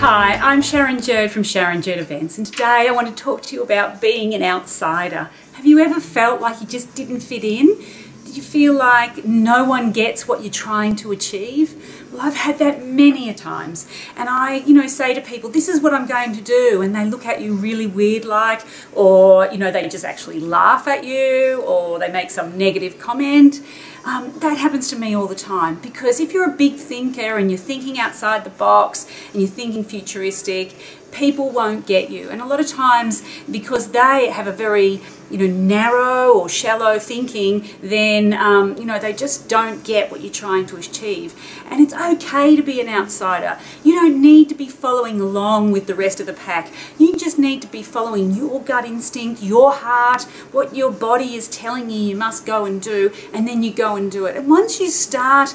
Hi, I'm Sharon Jurd from Sharon Jurd Events, and today I want to talk to you about being an outsider. Have you ever felt like you just didn't fit in? You feel like no one gets what you're trying to achieve? Well, I've had that many a times, and I, you know, say to people, "This is what I'm going to do," and they look at you really weird, like, or you know, they just actually laugh at you, or they make some negative comment. Um, that happens to me all the time because if you're a big thinker and you're thinking outside the box and you're thinking futuristic, people won't get you. And a lot of times, because they have a very you know narrow or shallow thinking, then um, you know they just don't get what you're trying to achieve. And it's okay to be an outsider. You don't need to be following along with the rest of the pack. You just need to be following your gut instinct, your heart, what your body is telling you you must go and do, and then you go and do it. And once you start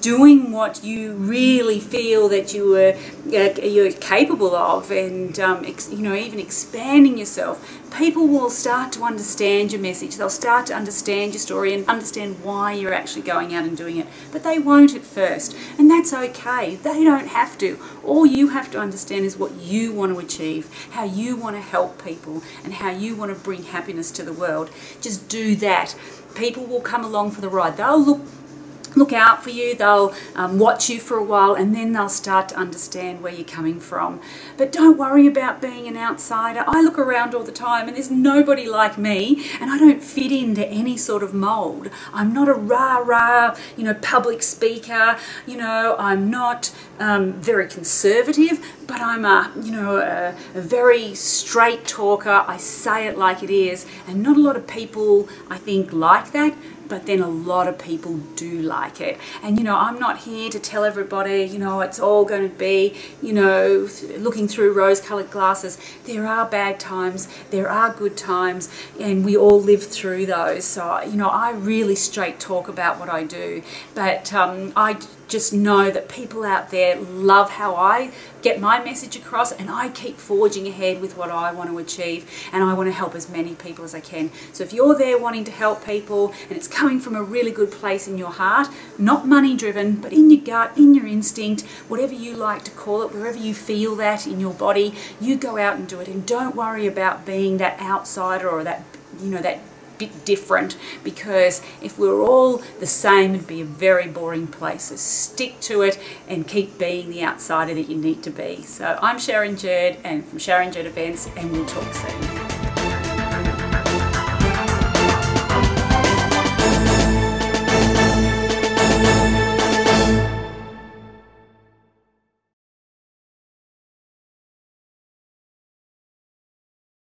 doing what you really feel that you were uh, you're capable of and um, you know even expanding yourself people will start to understand your message. They'll start to understand your story and understand why you're actually going out and doing it. But they won't at first. And that's okay. They don't have to. All you have to understand is what you want to achieve how you want to help people and how you want to bring happiness to the world. Just do that. People will come along for the ride. They'll look look out for you, they'll um, watch you for a while, and then they'll start to understand where you're coming from. But don't worry about being an outsider. I look around all the time and there's nobody like me, and I don't fit into any sort of mold. I'm not a rah rah, you know, public speaker, you know, I'm not um, very conservative, but I'm a, you know, a, a very straight talker. I say it like it is, and not a lot of people, I think, like that but then a lot of people do like it. And you know, I'm not here to tell everybody, you know, it's all going to be, you know, looking through rose colored glasses. There are bad times, there are good times, and we all live through those. So, you know, I really straight talk about what I do, but um, I just know that people out there love how I get my message across and I keep forging ahead with what I want to achieve and I want to help as many people as I can. So if you're there wanting to help people and it's coming from a really good place in your heart, not money driven, but in your gut, in your instinct, whatever you like to call it, wherever you feel that in your body, you go out and do it and don't worry about being that outsider or that, you know, that bit different because if we're all the same it'd be a very boring place. So stick to it and keep being the outsider that you need to be. So I'm Sharon Jurd and from Sharon Jurd Events and we'll talk soon